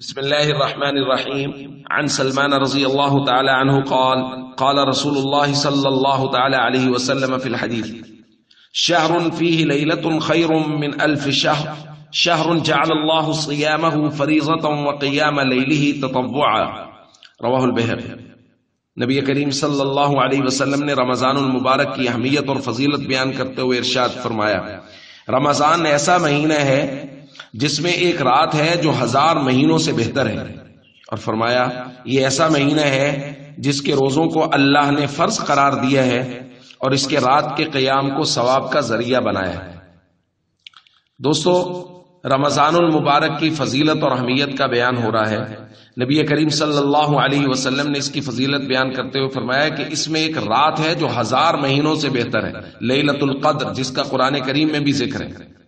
بسم الله الرحمن الرحيم عن سلمان رضي الله تعالى عنه قال قال رسول الله صلى الله تعالى عليه وسلم في الحديث شهر فيه ليلة خير من ألف شهر. شهر جعل الله صيامه فريضة وقيام ليله تطوعا. رواه البهقي نبی کریم صلی اللہ علیہ وسلم نے رمضان المبارک کی اہمیت اور فضیلت بیان کرتے ہوئے ارشاد فرمایا، رمضان ایسا مہینہ ہے جس میں ایک رات ہے جو ہزار مہینوں سے بہتر ہے۔ اور فرمایا، یہ ایسا مہینہ ہے جس کے روزوں کو اللہ نے فرض قرار دیا ہے اور اس کے رات کے قیام کو ثواب کا ذریعہ بنایا ہے۔ دوستو، رمضان المبارک کی فضیلت اور اہمیت کا بیان ہو رہا ہے۔ نبی کریم صلی اللہ علیہ وسلم نے اس کی فضیلت بیان کرتے ہوئے فرمایا کہ اس میں ایک رات ہے جو ہزار مہینوں سے بہتر ہے لیلت القدر، جس کا قرآن کریم میں بھی ذکر ہے۔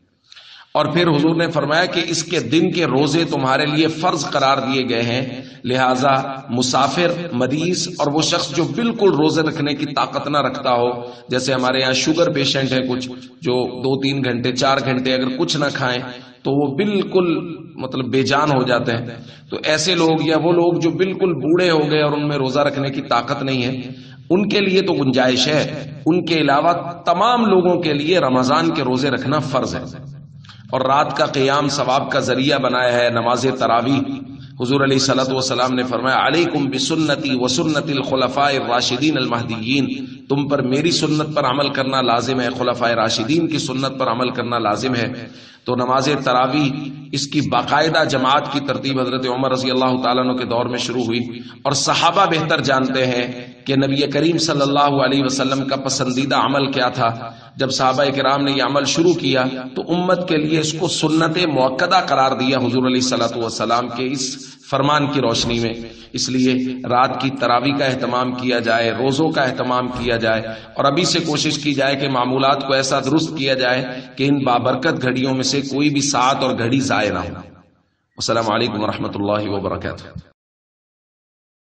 اور پھر حضور نے فرمایا کہ اس کے دن کے روزے تمہارے لیے فرض قرار دیے گئے ہیں۔ لہذا مسافر مریض اور وہ شخص جو بالکل روزے رکھنے کی طاقت نہ رکھتا ہو، جیسے ہمارے یہاں شوگر پیشنٹ ہے کچھ، جو دو تین گھنٹے، چار گھنٹے اگر کچھ نہ کھائیں، تو وہ بالکل مطلب بے جان ہو جاتے ہیں۔ تو ایسے لوگ یا وہ لوگ جو بالکل بوڑھے ہو گئے اور ان میں روزہ رکھنے کی طاقت نہیں ہے، ان کے لیے تو گنجائش ہے۔ ان کے علاوہ تمام لوگوں کے لیے رمضان کے روزے رکھنا فرض ہے۔ اور رات کا قیام ثواب کا ذریعہ بنایا ہے نماز تراوی حضور علیہ صلاحت وسلام نے فرمایا، علیکم بسنتی و سنت الخلفاء الراشدین المہدیین۔ تم پر میری سنت پر عمل کرنا لازم ہے، خلفاء راشدین کی سنت پر عمل کرنا لازم ہے۔ تو نماز تراوی اس کی باقاعدہ جماعت کی ترتیب حضرت عمر رضی اللہ تعالیٰ عنہ کے دور میں شروع ہوئی۔ اور صحابہ بہتر جانتے ہیں کہ نبی کریم صلی اللہ علیہ وسلم کا پسندیدہ عمل کیا تھا۔ جب صحابہ کرام نے یہ عمل شروع کیا تو امت کے لیے اس کو سنت موقع قرار دیا حضور علیہ صلاحت والسلام کے اس فرمان کی روشنی میں۔ اس لیے رات کی تراوی کا اہتمام کیا جائے، روزوں کا اہتمام کیا جائے اور ابھی سے کوشش کی جائے کہ معمولات کو ایسا درست کیا جائے کہ ان بابرکت گھڑیوں میں سے کوئی بھی ساتھ اور گھڑی ضائع نہ ہو۔ السلام علیکم ورحمۃ اللہ وبرکاتہ۔